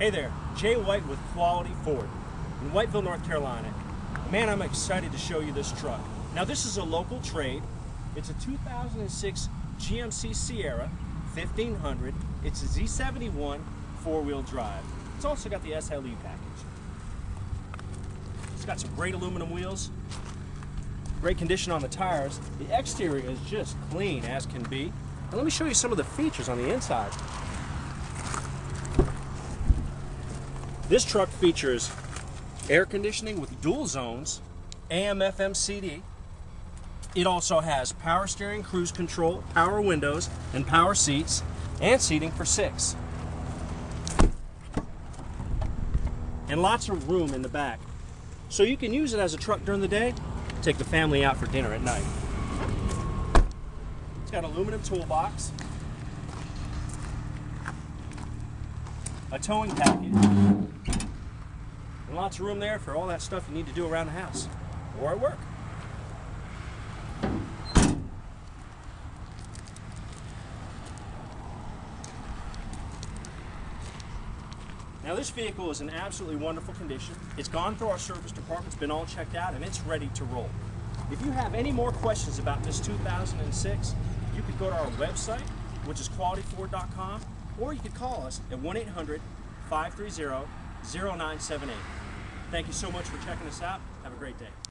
Hey there, Jay White with Quality Ford in Whiteville, North Carolina. Man, I'm excited to show you this truck. Now, this is a local trade. It's a 2006 GMC Sierra 1500. It's a Z71 four-wheel drive. It's also got the SLE package. It's got some great aluminum wheels, great condition on the tires. The exterior is just clean as can be. And let me show you some of the features on the inside. This truck features air conditioning with dual zones, AM FM CD. It also has power steering, cruise control, power windows, and power seats, and seating for six. And lots of room in the back. So you can use it as a truck during the day, take the family out for dinner at night. It's got an aluminum toolbox, a towing package, and lots of room there for all that stuff you need to do around the house or at work. Now this vehicle is in absolutely wonderful condition. It's gone through our service department, it's been all checked out, and it's ready to roll. If you have any more questions about this 2006, you could go to our website, which is qualityford.com, or you could call us at 1-800-530-0978. Thank you so much for checking us out. Have a great day.